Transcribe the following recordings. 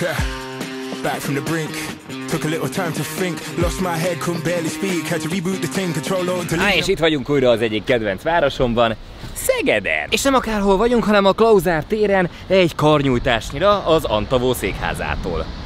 Back from the brink. Took a little time to think. Lost my head, couldn't barely speak. Had to reboot the thing, control alt delete. Á, és itt vagyunk újra az egyik kedvenc városomban, Szegeden. És nem akárhol vagyunk, hanem a Klauzár téren egy karnyújtásnyira az Antavó székházától.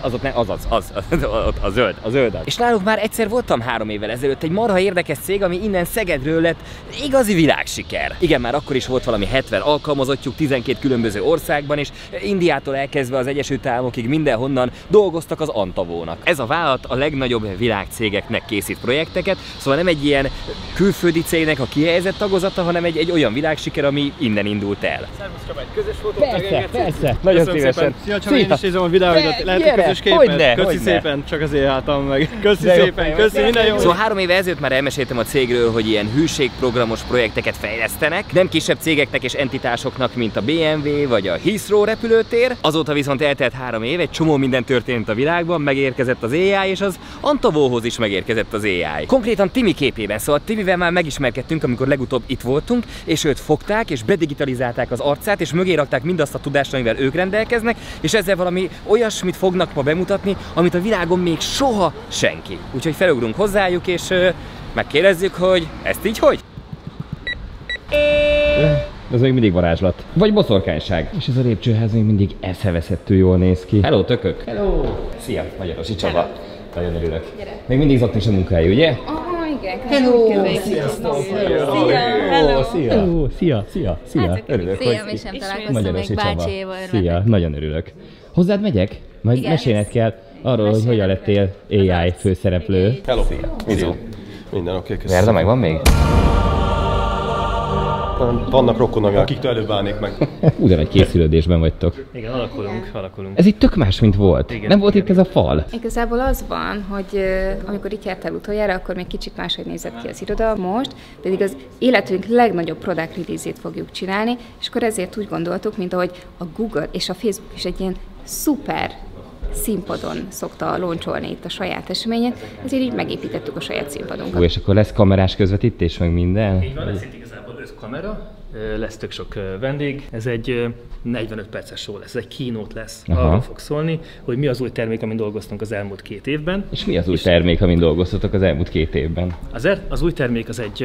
Az ott ne, az az, az, az, az, a zöld, a zöld az. És náluk már egyszer voltam három évvel ezelőtt egy marha érdekes cég, ami innen Szegedről lett igazi világsiker. Igen, már akkor is volt valami 70 alkalmazottjuk 12 különböző országban, és Indiától elkezdve az Egyesült Államokig mindenhonnan dolgoztak az Antavónak. Ez a vállalat a legnagyobb világcégeknek készít projekteket, szóval nem egy ilyen külföldi cégnek a kihelyezett tagozata, hanem egy, egy olyan világsiker, ami innen indult el. Szervusz egy közös fotót Persze, persze, nagyon Köszönöm szívesen. szépen. Szia Csaba, én is nézem a videóidat. Lehet közös képet? hogyne, Köszi hogyne. szépen, csak azért álltam meg. Köszi De jó szépen, vagy. köszi, minden jó. Szóval három éve ezelőtt már elmeséltem a cégről, hogy ilyen hűségprogramos projekteket fejlesztenek, nem kisebb cégeknek és entitásoknak, mint a BMW vagy a Heathrow repülőtér. Azóta viszont eltelt három év, egy csomó minden történt a világban, megérkezett az AI, és az Antavóhoz is megérkezett az AI. Konkrétan Timi képében, szóval Timivel már megismerkedtünk, amikor legutóbb itt voltunk, és őt fogták, és bedigitalizálták az arcát, és mögé rakták mindazt a tudást, amivel ők rendelkeznek, és ezzel valami olyasmit fognak ma bemutatni, amit a világon még soha senki. Úgyhogy felugrunk hozzájuk, és ö, megkérdezzük, hogy ezt így hogy? Ez még mindig varázslat. Vagy boszorkányság. És ez a lépcsőház még mindig eszeveszettő jól néz ki. Hello, tökök! Hello! Szia, Magyarosi Csaba. Nagyon örülök. Még mindig zokni a munkája, ugye? Ah, igen. Hello! Sziasztok! Szia! Hello! Szia! Hello, szia, szia, szia. Hát, örülök, szia, hogy mi sem itt- találkoztam Magyarosi még Csaba. bácsiéval, Szia, örülök. nagyon örülök. Hozzád megyek? Majd Igen, mesélned kell arról, hogy hogyan lettél AI főszereplő. Hello. Mizu. Minden oké, Verda köszönöm. megvan még? Vannak rokonok, akiktől előbb állnék meg. Nagy készülődésben vagytok. Igen, alakulunk, alakulunk. Ez itt tök más, mint volt. Igen, Nem volt igen, itt ez a fal. Igazából az van, hogy amikor itt jártál utoljára, akkor még kicsit máshogy nézett ki az iroda, most pedig az életünk legnagyobb product release-ét fogjuk csinálni, és akkor ezért úgy gondoltuk, mint ahogy a Google és a Facebook is egy ilyen szuper színpadon szokta loncsolni itt a saját eseményet, ezért így megépítettük a saját Ú, színpadunkat. és akkor lesz kamerás közvetítés, meg minden? Így van, lesz itt igazából összkamera, ö, lesz tök sok vendég. Ez egy ö, 45 perces show lesz, ez egy keynote lesz. Aha. Arról fog szólni, hogy mi az új termék, amin dolgoztunk az elmúlt két évben. És mi az új termék, amin dolgoztatok az elmúlt két évben? Az, er, az új termék az egy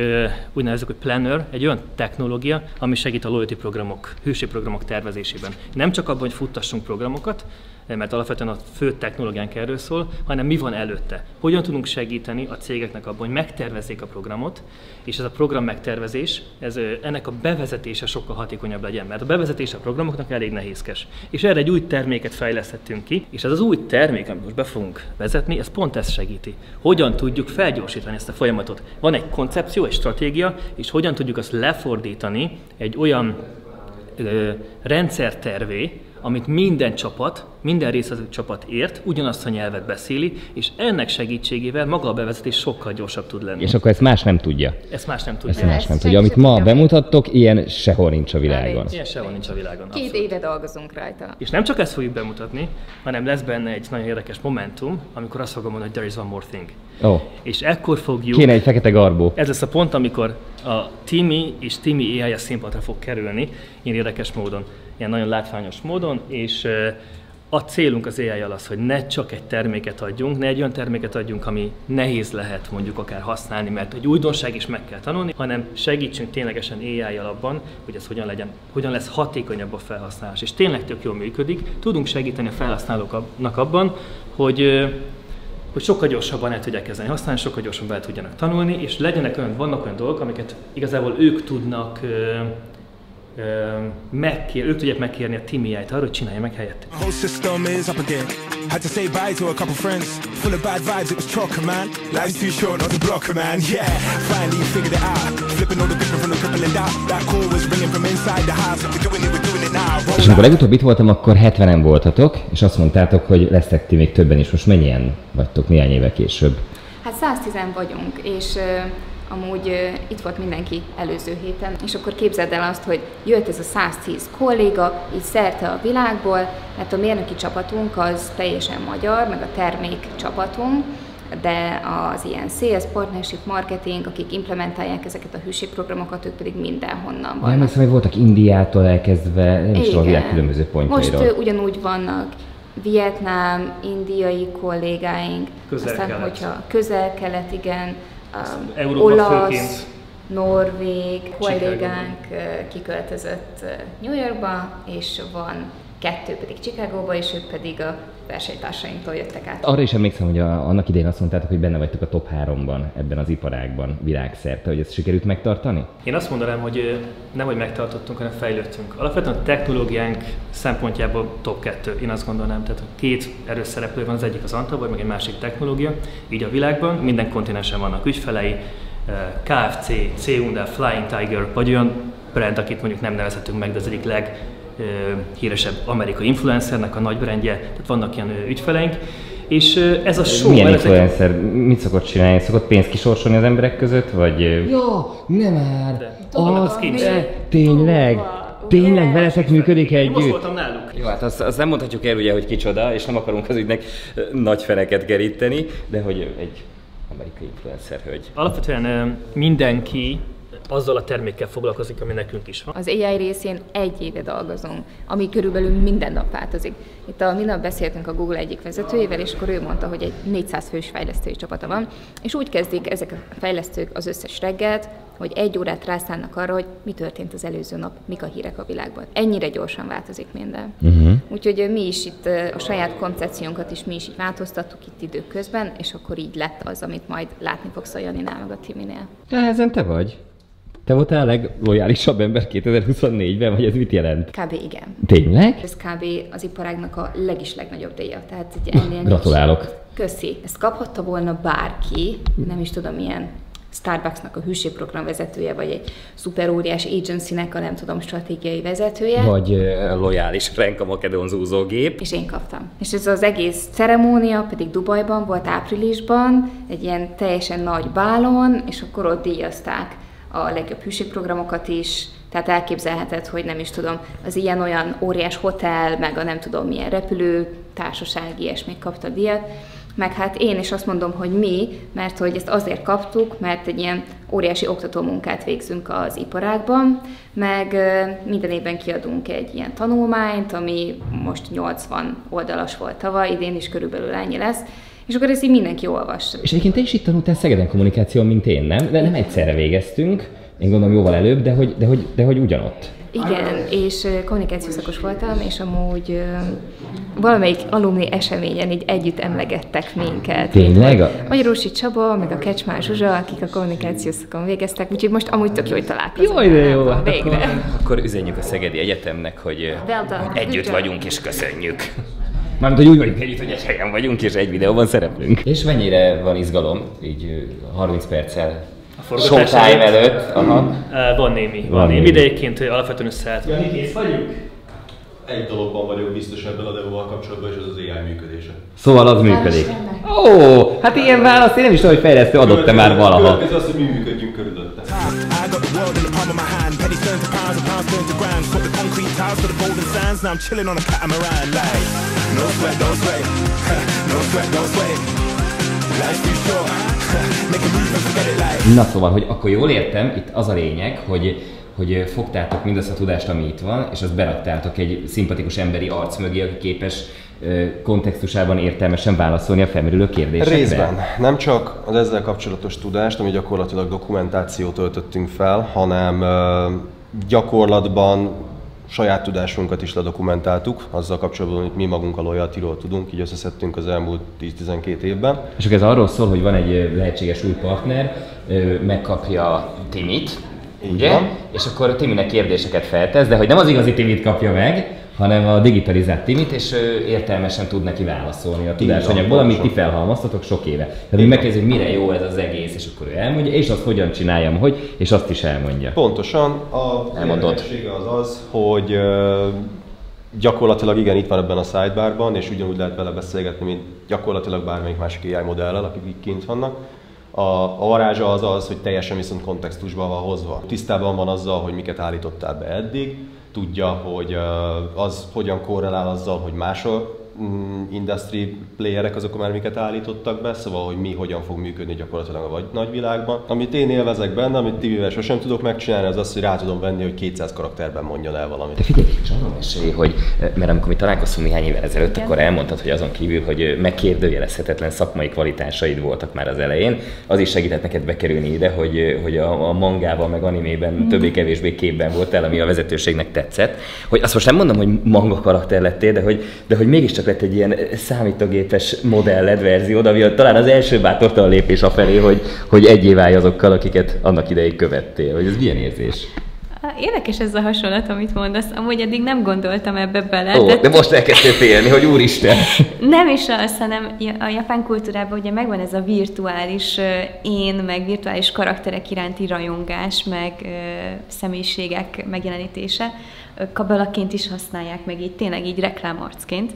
úgynevezett, hogy planner, egy olyan technológia, ami segít a loyalty programok, hűségprogramok tervezésében. Nem csak abban, hogy futtassunk programokat, mert alapvetően a fő technológiánk erről szól, hanem mi van előtte. Hogyan tudunk segíteni a cégeknek abban, hogy megtervezzék a programot, és ez a program megtervezés, ez, ennek a bevezetése sokkal hatékonyabb legyen, mert a bevezetése a programoknak elég nehézkes. És erre egy új terméket fejlesztettünk ki, és ez az új termék, amit most be fogunk vezetni, ez pont ezt segíti. Hogyan tudjuk felgyorsítani ezt a folyamatot? Van egy koncepció, egy stratégia, és hogyan tudjuk azt lefordítani egy olyan ö, rendszertervé, amit minden csapat, minden részvevő csapat ért, ugyanazt a nyelvet beszéli, és ennek segítségével maga a bevezetés sokkal gyorsabb tud lenni. És akkor ezt más nem tudja. Ezt más nem Ezt tudja. más ezt nem senki tudja. Amit ma bemutattok, ilyen sehol nincs a világon. Ilyen sehol nincs a világon. Két abszolút. éve dolgozunk rajta. És nem csak ezt fogjuk bemutatni, hanem lesz benne egy nagyon érdekes momentum, amikor azt fogom mondani, hogy there is one more thing. Ó, És ekkor fogjuk... kéne egy fekete garbó. Ez lesz a pont, amikor a Timi és Timi AI a színpadra fog kerülni, ilyen érdekes módon, ilyen nagyon látványos módon, és a célunk az ai az, hogy ne csak egy terméket adjunk, ne egy olyan terméket adjunk, ami nehéz lehet mondjuk akár használni, mert egy újdonság is meg kell tanulni, hanem segítsünk ténylegesen ai abban, hogy ez hogyan legyen, hogyan lesz hatékonyabb a felhasználás. És tényleg tök jól működik, tudunk segíteni a felhasználóknak abban, hogy hogy sokkal gyorsabban el tudják kezdeni használni, sokkal gyorsabban el tudjanak tanulni, és legyenek olyan, vannak olyan dolgok, amiket igazából ők tudnak megkér, ők tudják megkérni a Timiáit arra, hogy csinálja meg helyett. My whole system is up again. Had to say bye to a couple friends. Full of bad vibes, it was chocker, man. Life's too short not to block her, man. Yeah, finally figured it out. Flipping all the gripping from the crippling doubt. That call was ringing from inside the house. We're doing it, we're doing it now. És amikor legutóbb itt voltam, akkor 70-en voltatok, és azt mondtátok, hogy lesztek ti még többen is. Most mennyien vagytok néhány éve később? Hát 110 vagyunk, és amúgy ö, itt volt mindenki előző héten, és akkor képzeld el azt, hogy jött ez a 110 kolléga, így szerte a világból, mert a mérnöki csapatunk az teljesen magyar, meg a termék csapatunk, de az ilyen sales, partnership, marketing, akik implementálják ezeket a hűségprogramokat, ők pedig mindenhonnan Nem vannak. hiszem, hogy voltak Indiától elkezdve, nem is tudom, a világ különböző Most pontjairól. ö, ugyanúgy vannak Vietnám, indiai kollégáink, Közel-kelet. aztán hogyha közel-kelet, igen, um, Európa olasz, főként. norvég kollégánk kiköltözött New Yorkba, és van kettő pedig Chicagóba, és ők pedig a versenytársainktól jöttek át. Arra is emlékszem, hogy a, annak idején azt mondtátok, hogy benne vagytok a top 3-ban ebben az iparágban világszerte, hogy ezt sikerült megtartani? Én azt mondanám, hogy nem, hogy megtartottunk, hanem fejlődtünk. Alapvetően a technológiánk szempontjából top 2, én azt gondolnám. Tehát két erős szereplő van, az egyik az Antal, vagy meg egy másik technológia, így a világban. Minden kontinensen vannak ügyfelei, KFC, C-Hyundai, Flying Tiger, vagy olyan brand, akit mondjuk nem nevezhetünk meg, de az egyik leg híresebb amerikai influencernek a nagy brandje, tehát vannak ilyen ügyfeleink. És ez a show... Milyen mert ezek- influencer? Mit szokott csinálni? Szokott pénzt kisorsolni az emberek között, vagy... Ja, nem már! De. Vannak a skins. Tényleg? Tényleg veletek működik Én most együtt? voltam náluk. Jó, hát azt, azt nem mondhatjuk el ugye, hogy kicsoda, és nem akarunk az ügynek nagy feneket keríteni, de hogy egy amerikai influencer hölgy. Alapvetően mindenki azzal a termékkel foglalkozik, ami nekünk is van. Az AI részén egy éve dolgozunk, ami körülbelül minden nap változik. Itt a minap beszéltünk a Google egyik vezetőjével, és akkor ő mondta, hogy egy 400 fős fejlesztői csapata van, és úgy kezdik ezek a fejlesztők az összes reggelt, hogy egy órát rászánnak arra, hogy mi történt az előző nap, mik a hírek a világban. Ennyire gyorsan változik minden. Uh-huh. Úgyhogy mi is itt a saját koncepciónkat is mi is így változtattuk itt időközben, és akkor így lett az, amit majd látni fogsz a Janinál, meg a Timinél. De ezen te vagy. Te voltál a leglojálisabb ember 2024-ben, vagy ez mit jelent? Kb. igen. Tényleg? Ez kb. az iparágnak a legis legnagyobb díja. Tehát egy ennél Gratulálok. nincs. Köszi. Ezt kaphatta volna bárki, nem is tudom milyen Starbucksnak a hűségprogram vezetője, vagy egy szuper óriás agencynek a nem tudom stratégiai vezetője. Vagy ö, lojális Renka Makedon zúzógép. És én kaptam. És ez az egész ceremónia pedig Dubajban volt áprilisban, egy ilyen teljesen nagy bálon, és akkor ott díjazták a legjobb hűségprogramokat is, tehát elképzelheted, hogy nem is tudom, az ilyen-olyan óriás hotel, meg a nem tudom milyen repülő, társaság, ilyesmik kapta díjat. Meg hát én is azt mondom, hogy mi, mert hogy ezt azért kaptuk, mert egy ilyen óriási oktatómunkát végzünk az iparágban, meg minden évben kiadunk egy ilyen tanulmányt, ami most 80 oldalas volt tavaly, idén is körülbelül ennyi lesz, és akkor ezt így mindenki olvassa. És egyébként te is itt tanultál Szegeden kommunikáció, mint én, nem? De nem egyszerre végeztünk, én gondolom jóval előbb, de hogy, de hogy, de hogy ugyanott. Igen, és kommunikációszakos voltam, és amúgy valamelyik alumni eseményen így együtt emlegettek minket. Tényleg? Magyarósi Csaba, meg a Kecsmár Zsuzsa, akik a kommunikációszakon végeztek, úgyhogy most amúgy tök jó, hogy találkozunk. Jaj, de jó, végre. akkor, akkor üzenjük a Szegedi Egyetemnek, hogy, Well done. hogy együtt vagyunk és köszönjük. Mármint, hogy úgy vagyunk együtt, hogy egy helyen vagyunk és egy videóban szereplünk. És mennyire van izgalom, így ö, 30 perccel showtime előtt? előtt? Aha. Uh, van némi, van, Van némi, de egyébként alapvetően összeállt. Jani, kész vagyunk? Egy dologban vagyok biztos ebben a demo kapcsolatban, és az az AI működése. Szóval az működik. Ó, hát ilyen választ én nem is tudom, hogy fejlesztő adott-e már valaha. Következő az, hogy mi működjünk körülötte. Pennies turn to pounds and pounds turn to grams. Got the concrete tiles for the golden sands. Now I'm chilling on a catamaran. Like, sweat, don't sweat. no sweat, don't sweat. Life's too short. Make a move and forget it like. Na szóval, hogy akkor jól értem, itt az a lényeg, hogy hogy fogtátok mindazt a tudást, ami itt van, és azt beraktátok egy szimpatikus emberi arc mögé, aki képes kontextusában értelmesen válaszolni a felmerülő kérdésekre. Részben. Nem csak az ezzel kapcsolatos tudást, ami gyakorlatilag dokumentációt töltöttünk fel, hanem gyakorlatban saját tudásunkat is ledokumentáltuk, azzal kapcsolatban, hogy mi magunk a loyalty-ról tudunk, így összeszedtünk az elmúlt 10-12 évben. És akkor ez arról szól, hogy van egy lehetséges új partner, megkapja Timit, ugye? van. És akkor Timinek kérdéseket feltesz, de hogy nem az igazi Timit kapja meg, hanem a digitalizált Timit, és ö, értelmesen tud neki válaszolni a tudásanyagból, amit ti felhalmoztatok sok éve. Tehát mi megkérdezi, hogy mire jó ez az egész, és akkor ő elmondja, és azt hogyan csináljam, hogy, és azt is elmondja. Pontosan. A Elmondod. az az, hogy gyakorlatilag igen, itt van ebben a sidebarban, és ugyanúgy lehet vele beszélgetni, mint gyakorlatilag bármelyik másik AI modellel, akik itt kint vannak. A, a varázsa az az, hogy teljesen viszont kontextusban van hozva. Tisztában van azzal, hogy miket állítottál be eddig, tudja, hogy az hogyan korrelál azzal, hogy máshol mm, industry playerek azok már miket állítottak be, szóval hogy mi hogyan fog működni gyakorlatilag a vagy nagyvilágban. Amit én élvezek benne, amit TV-vel sosem tudok megcsinálni, az az, hogy rá tudom venni, hogy 200 karakterben mondjon el valamit. De figyelj, csak arról mesélj, hogy mert amikor mi találkoztunk néhány évvel ezelőtt, akkor elmondtad, hogy azon kívül, hogy megkérdőjelezhetetlen szakmai kvalitásaid voltak már az elején, az is segített neked bekerülni ide, hogy, hogy a, a mangával meg animében mm. többé-kevésbé képben voltál, ami a vezetőségnek tetszett. Hogy azt most nem mondom, hogy manga karakter lettél, de hogy, de hogy mégiscsak lett egy ilyen számítógépes modelled verziód, ami talán az első bátortalan lépés a felé, hogy, hogy egyé válj azokkal, akiket annak idején követtél. Hogy ez milyen érzés? Érdekes ez a hasonlat, amit mondasz. Amúgy eddig nem gondoltam ebbe bele. Ó, de, de most elkezdtél félni, hogy úristen. nem is az, hanem a japán kultúrában ugye megvan ez a virtuális én, meg virtuális karakterek iránti rajongás, meg személyiségek megjelenítése. Kabalaként is használják, meg így tényleg így reklámarcként.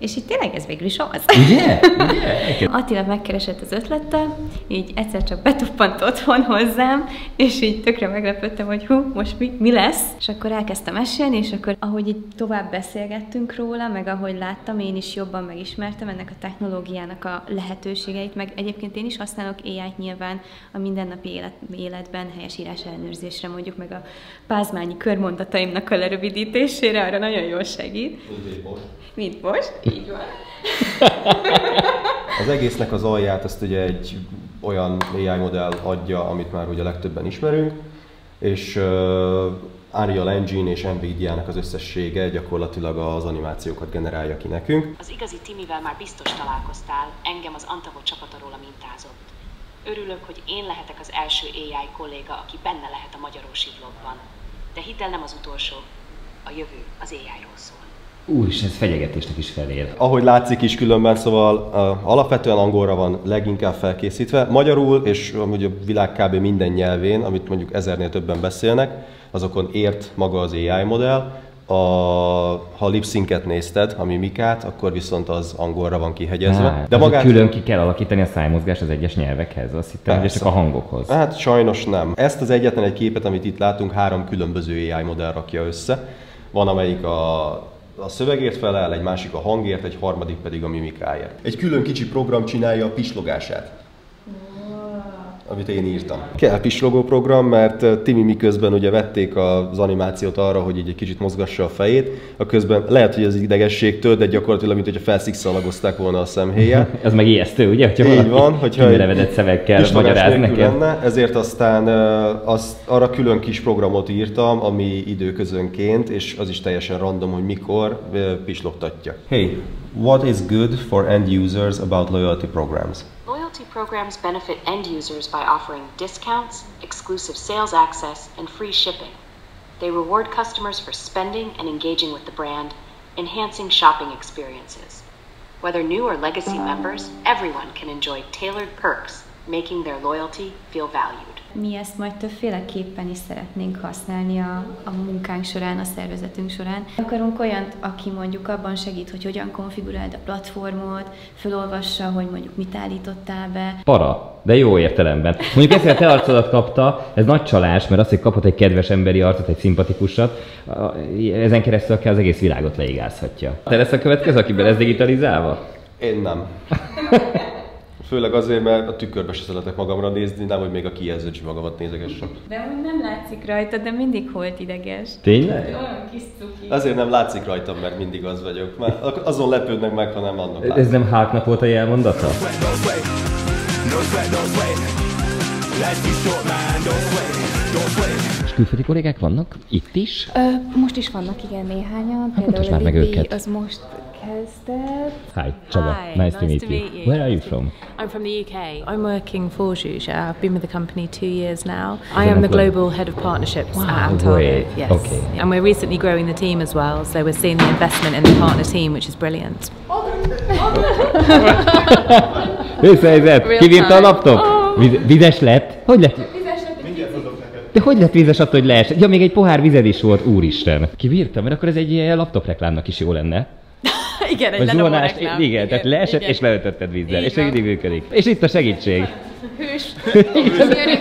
És itt tényleg ez végül is az. Ugye? Ugye? Attila megkeresett az ötlettel, így egyszer csak betuppant otthon hozzám, és így tökre meglepődtem, hogy hú, most mi, mi lesz? És akkor elkezdtem mesélni, és akkor ahogy így tovább beszélgettünk róla, meg ahogy láttam, én is jobban megismertem ennek a technológiának a lehetőségeit, meg egyébként én is használok AI-t nyilván a mindennapi élet, életben helyesírás ellenőrzésre, mondjuk meg a pázmányi körmondataimnak a lerövidítésére, arra nagyon jól segít. Mint itt most, így van. Az egésznek az alját ezt ugye egy olyan AI modell adja, amit már ugye legtöbben ismerünk, és uh, Unreal Engine és Nvidia-nak az összessége gyakorlatilag az animációkat generálja ki nekünk. Az igazi Timivel már biztos találkoztál, engem az Antavo csapata róla mintázott. Örülök, hogy én lehetek az első AI kolléga, aki benne lehet a magyarosi vlogban. De hidd el, nem az utolsó. A jövő az AI-ról szól. Úr is, ez fenyegetésnek is felér. Ahogy látszik is különben, szóval uh, alapvetően angolra van leginkább felkészítve. Magyarul és amúgy a világ kb. minden nyelvén, amit mondjuk ezernél többen beszélnek, azokon ért maga az AI modell. A, ha lipszinket nézted, a mimikát, akkor viszont az angolra van kihegyezve. Hát, De magát... Külön ki kell alakítani a szájmozgást az egyes nyelvekhez, azt hittem, hogy csak a hangokhoz. Hát sajnos nem. Ezt az egyetlen egy képet, amit itt látunk, három különböző AI modell rakja össze. Van, amelyik a a szövegért felel, egy másik a hangért, egy harmadik pedig a mimikáért. Egy külön kicsi program csinálja a pislogását amit én írtam. Kell pislogó program, mert Timi miközben ugye vették az animációt arra, hogy így egy kicsit mozgassa a fejét, a közben lehet, hogy az idegességtől, de gyakorlatilag, mint hogyha felszikszalagozták volna a szemhéját. Ez meg ijesztő, ugye? Hogyha így van, hogyha egy szövegkel magyaráz nekem. Lenne, ezért aztán azt, arra külön kis programot írtam, ami időközönként, és az is teljesen random, hogy mikor pislogtatja. Hey, what is good for end users about loyalty programs? Loyalty programs benefit end users by offering discounts, exclusive sales access, and free shipping. They reward customers for spending and engaging with the brand, enhancing shopping experiences. Whether new or legacy members, everyone can enjoy tailored perks, making their loyalty feel valued. Mi ezt majd többféleképpen is szeretnénk használni a, a munkánk során, a szervezetünk során. Akarunk olyant, aki mondjuk abban segít, hogy hogyan konfiguráld a platformot, felolvassa, hogy mondjuk mit állítottál be. Para, de jó értelemben. Mondjuk ezt a te arcodat kapta, ez nagy csalás, mert az, hogy kapott egy kedves emberi arcot, egy szimpatikusat, ezen keresztül akár az egész világot leigázhatja. Te lesz a következő, akiben ez digitalizálva? Én nem. Főleg azért, mert a tükörbe se szeretek magamra nézni, nem, hogy még a kijelzőt magamat nézegessem. De úgy nem látszik rajta, de mindig volt ideges. Tényleg? Olyan kis cuki. Azért nem látszik rajtam, mert mindig az vagyok. Már azon lepődnek meg, ha nem annak Ez nem Hulknak volt a jelmondata? És külföldi kollégák vannak itt is? Ö, most is vannak, igen, néhányan. Hát Például már meg őket. az most kezdett. Hi, Csaba. Hi, nice, nice to, meet, to you. meet you. Where are you from? I'm from the UK. I'm working for Zhuja. I've been with the company two years now. I am the global head of partnerships at Antargo. Yes. Okay. And we're recently growing the team as well, so we're seeing the investment in the partner team, which is brilliant. Vészhelyzet! Real Kivírta a time. laptop? Oh. Viz- vizes lett? Hogy lett? De hogy lett vízes attól, hogy leesett? Ja, még egy pohár vized is volt, úristen. Kivírta, mert akkor ez egy ilyen laptop reklámnak is jó lenne. igen, egy Vagy Lenovo zuhanás, reklám. igen, tehát leesett igen. és leütötted vízzel, Így és mindig működik. És itt a segítség. Hős. Hős.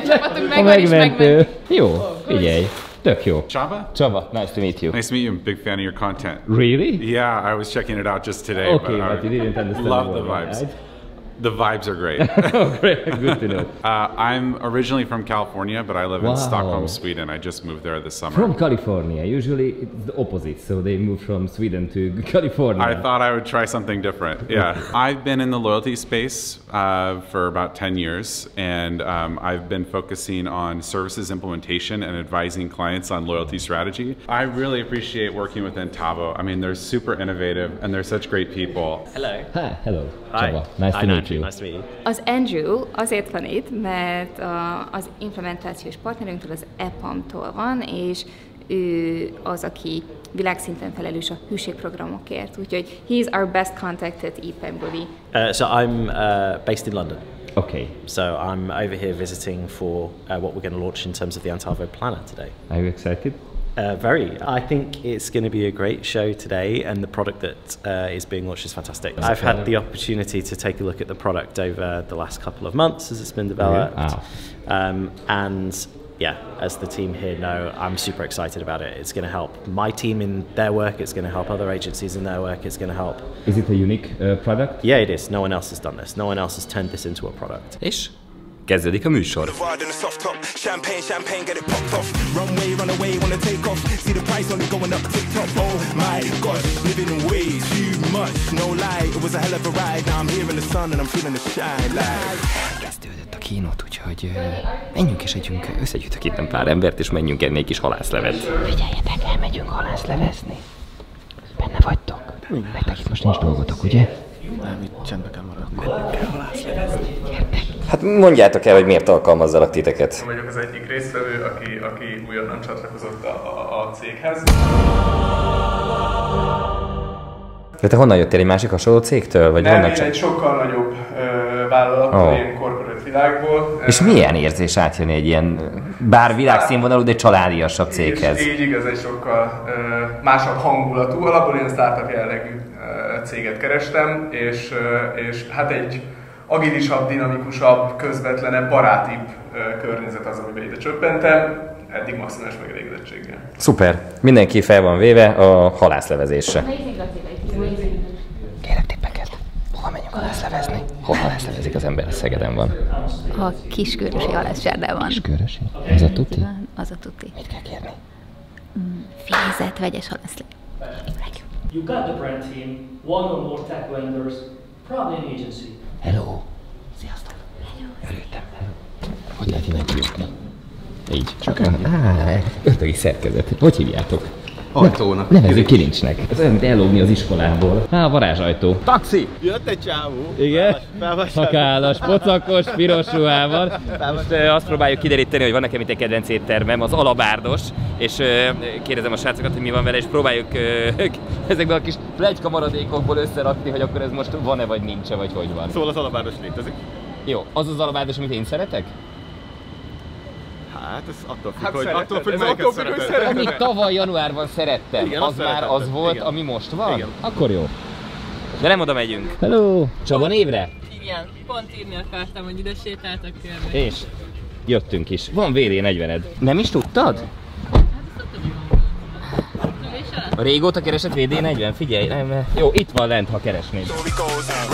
csapatunk megvan megmentő. megment. Jó, figyelj. Tök jó. Csaba? Csaba, nice to meet you. Nice to meet you. I'm a big fan of your content. Really? Yeah, I was checking it out just today. Okay, I but you didn't understand Love the vibes. right? The vibes are great. Oh, great. Good to know. uh, I'm originally from California, but I live Wow. in Stockholm, Sweden. I just moved there this summer. From California. Usually it's the opposite, so they move from Sweden to California. I thought I would try something different. Yeah. I've been in the loyalty space uh, for about 10 years, and um, I've been focusing on services implementation and advising clients on loyalty strategy. I really appreciate working with Entavo. I mean, they're super innovative and they're such great people. Hello. Hi, hello. Hi. Csaba. Nice to meet you. Nice to meet you. Az Andrew azért van itt, mert az implementációs partnerünktől, az EPAM-tól van, és ő az, aki világszinten felelős a hűségprogramokért. Úgyhogy he is our best contact at ePembody. Uh, so I'm uh, based in London. Okay. So I'm over here visiting for uh, what we're going to launch in terms of the Antavo Planner today. Are you excited? Uh, very. I think it's going to be a great show today, and the product that uh, is being launched is fantastic. I've had the opportunity to take a look at the product over the last couple of months as it's been developed. Wow. Um, and yeah, as the team here know, I'm super excited about it. It's going to help my team in their work, it's going to help other agencies in their work, it's going to help. Is it a unique uh, product? Yeah, it is. No one else has done this, no one else has turned this into a product. És kezdődik a műsor. Kezdődött a kínot, úgyhogy menjünk és együnk, összegyűjtök itt pár embert, és menjünk enni egy kis halászlevet. Figyeljetek, elmegyünk halászlevezni. Benne vagytok? Nektek itt most nincs dolgotok, ugye? Nem, itt csendbe kell maradni. Kell halászlevezni. Hát mondjátok el, hogy miért alkalmazzalak titeket. vagyok az egyik résztvevő, aki, aki újonnan csatlakozott a, a, a céghez. De te honnan jöttél egy másik hasonló cégtől? Vagy Nem, én csak... egy sokkal nagyobb ö, Ó. oh. ilyen corporate világból. És milyen érzés átjönni egy ilyen, bár világszínvonalú, de családiasabb céghez? És így igaz, egy sokkal ö, másabb hangulatú. Alapból én startup jellegű ö, céget kerestem, és, ö, és hát egy agilisabb, dinamikusabb, közvetlenebb, barátibb környezet az, amiben ide csöppentem, eddig maximális megelégedettséggel. Szuper, mindenki fel van véve a halászlevezésre. Kérek tippeket. Hova menjünk halászlevezni? Hol halászlevezik az ember? Szegeden van. A kiskörösi halászsárdában. Kiskörösi? Az a tuti? Az a tuti. Mit kell kérni? Filézett vegyes halászlé. You got the brand team, one or more tech vendors, probably an agency. Hello. Sziasztok. Előttem. Hogy lehet innen kijutni? Így. Csak Á, ötögi szerkezet. Hogy hívjátok? Ajtónak. Nevezzük kilincsnek. Ez olyan, mint ellógni az iskolából. Á, a varázsajtó. Taxi! Jött egy csávó. Igen? Szakállas, pocakos, piros ruhával. Most ö, azt próbáljuk kideríteni, hogy van nekem itt egy kedvenc éttermem, az Alabárdos, és ö, kérdezem a srácokat, hogy mi van vele, és próbáljuk ö, ezekből a kis plegyka maradékokból összerakni, hogy akkor ez most van-e, vagy nincs-e, vagy hogy van. Szóval az alapáros létezik. Jó, az az Alabárdos, amit én szeretek? Hát ez attól függ, Hát hogy szereted, attól függ, ez attól függ, hogy szereted. Amit tavaly januárban szerettem, Igen, az már az volt, Igen. ami most van? Igen. Akkor jó. De nem oda megyünk. Hello! Csaba névre? Igen, pont írni akartam, hogy ide sétáltak körbe. És jöttünk is. Van VD40-ed. Nem is tudtad? Régóta keresett VD40? Figyelj, nem, jó, itt van lent, ha keresnéd. A a a a a.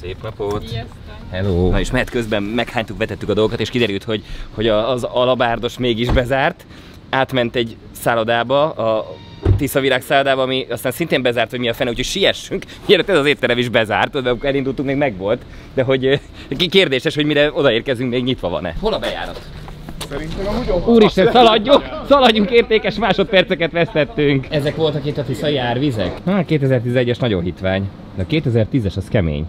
Szép napot! Hello! Na és mehet közben meghánytuk, vetettük a dolgokat, és kiderült, hogy, hogy a- az alabárdos mégis bezárt. Átment egy szállodába, a Tisza Virág szállodába, ami aztán szintén bezárt, hogy mi a fene, úgyhogy siessünk. Mielőtt ez az étterem is bezárt, de amikor elindultunk, még megvolt. De hogy eh, kérdéses, hogy mire odaérkezünk, még nyitva van-e. Hol a bejárat? Szerintem amúgy Úristen, szaladjunk! Szaladjunk, értékes másodperceket vesztettünk. Ezek voltak itt a tiszai árvizek? Hát 2011-es nagyon hitvány, de a 2010-es az kemény.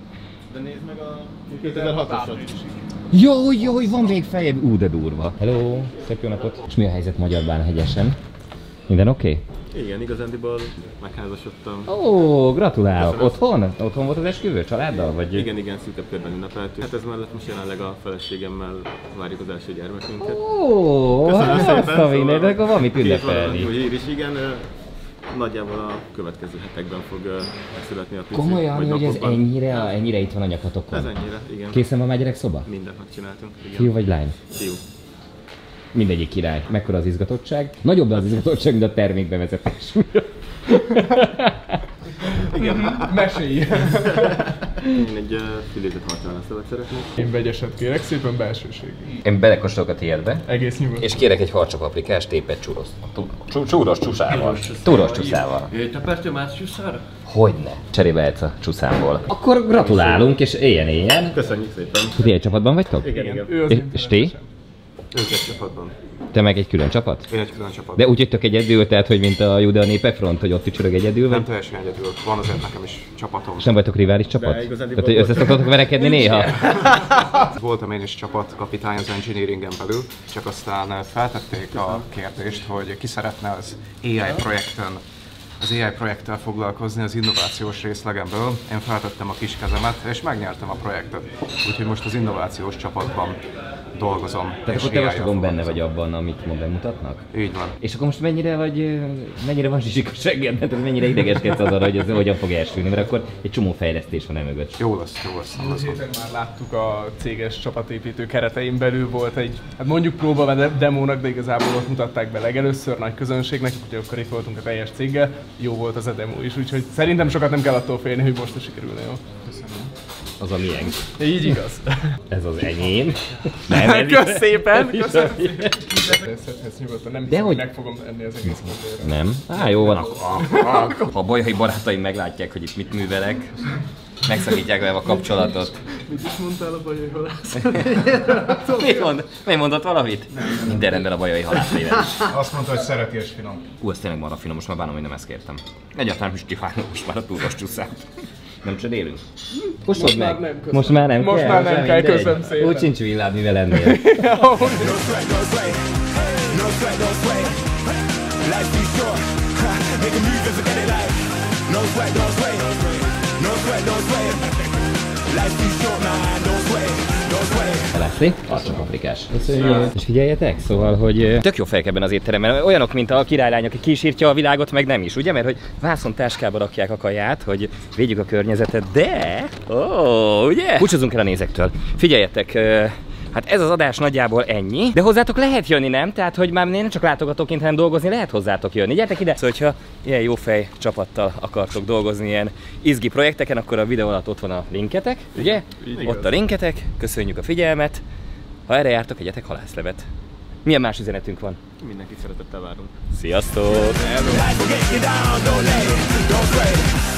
De nézd meg a 2006-osat. Jó, jó, van még feljebb. Ú, de durva. Hello, szép jó napot. És mi a helyzet Magyar Bánhegyesen? Minden oké? Okay? Igen, igazándiból megházasodtam. Ó, gratulálok. Köszönöm. Otthon? Otthon volt az esküvő családdal? Vagy... Igen, igen, szűkebb körben ünnepeltük. Hát ez mellett most jelenleg a feleségemmel várjuk az első gyermekünket. Ó, Köszönöm hát szépen, azt a szóval mindent, akkor van mit ünnepelni. valami hír is, igen. Nagyjából a következő hetekben fog megszületni a pici. Komolyan, hogy ez ennyire, ennyire itt van a nyakatokon? Ez ennyire, igen. Készen van már gyerekszoba? Mindent megcsináltunk. Igen. Fiú vagy lány? Fiú. Mindegyik király. Mekkora az izgatottság? Nagyobb az izgatottság, mint a termékbevezetés. Igen, mesélj! Én egy uh, filizet harcálasztalat szeretnék. Én vegyeset kérek, szépen belsőség. Én belekóstolok a tiédbe. Egész nyugodt. És kérek egy harcsapaprikás tépet csúrosz. Csúros csúszával. Csúros csúszával. Jöjjön más csúszára? Hogyne. Cserébe lehetsz a csúszámból. Akkor gratulálunk, és éljen éljen. Köszönjük szépen. Ti egy csapatban vagytok? Igen, igen. Ő az És, és ti? Ők egy csapatban. Te meg egy külön csapat? Én egy külön csapat. De úgy jöttök egyedül, tehát hogy mint a Judea Népefront, hogy ott ücsörög egyedül, Nem vagy? teljesen egyedül. Van azért nekem is csapatom. És nem vagytok rivális csapat? De Tehát, hogy össze szoktatok verekedni néha? Voltam én is csapatkapitány az engineeringen belül, csak aztán feltették a kérdést, hogy ki szeretne az AI projekten az AI projekttel foglalkozni az innovációs részlegemből. Én feltettem a kis kezemet, és megnyertem a projektet. Úgyhogy most az innovációs csapatban dolgozom. Tehát akkor te vastagon benne vagy abban, amit ma bemutatnak? Így van. És akkor most mennyire vagy, mennyire van zsizsik a segged, tehát mennyire idegeskedsz azon, hogy ez hogyan fog elsülni, mert akkor egy csomó fejlesztés van emögött. Jó lesz, jó lesz. Múlt héten már láttuk a céges csapatépítő keretein belül volt egy, hát mondjuk próba de- demónak, de igazából ott mutatták be legelőször nagy közönségnek, úgyhogy akkor itt voltunk a teljes céggel, jó volt az a demo is, úgyhogy szerintem sokat nem kell attól félni, hogy most is sikerülne jó. Az a miénk. Így igaz. Ez az enyém. Nem, ez Kösz szépen! ez- Köszönöm szépen! Szedhetsz nyugodtan, nem De hiszem, hogy meg fogom enni az egész mondért. Nem? Á, jó van. akkor- Ha a bajai barátaim meglátják, hogy itt mit művelek, megszakítják velem a kapcsolatot. Mit is mondtál a bajai halász? Mit mond? Miért mondott valamit? Minden rendben a bajai is. Azt mondta, hogy szereti és finom. Ú, ez tényleg marha finom, most már bánom, hogy nem ezt kértem. Egyáltalán is kívánok most már a túros csúszát. Nem cserélünk? Kóstold Most meg. már most már nem Most kell. már nem kell, köszönöm szépen. Úgy sincs villád, mivel lennél. No sweat. No sweat, no sweat. No sweat. Life's too short, man. Sway. Leslie? Arcsapaprikás. Köszönjük. És figyeljetek, szóval, hogy tök jó fejek ebben az étteremben. Olyanok, mint a királylány, aki kísírtja a világot, meg nem is, ugye? Mert hogy vászon táskába rakják a kaját, hogy védjük a környezetet, de... Ó, ugye? Búcsúzunk el a nézektől. Figyeljetek, Hát ez az adás nagyjából ennyi, de hozzátok lehet jönni, nem? Tehát, hogy már nem csak látogatóként, hanem dolgozni lehet hozzátok jönni. Gyertek ide! Szóval, hogyha ilyen jó fej csapattal akartok dolgozni ilyen izgi projekteken, akkor a videó alatt ott van a linketek, ugye? Igaz. Ott a linketek, köszönjük a figyelmet. Ha erre jártok, egyetek halászlevet. Milyen más üzenetünk van? Mindenkit szeretettel várunk. Sziasztok! Life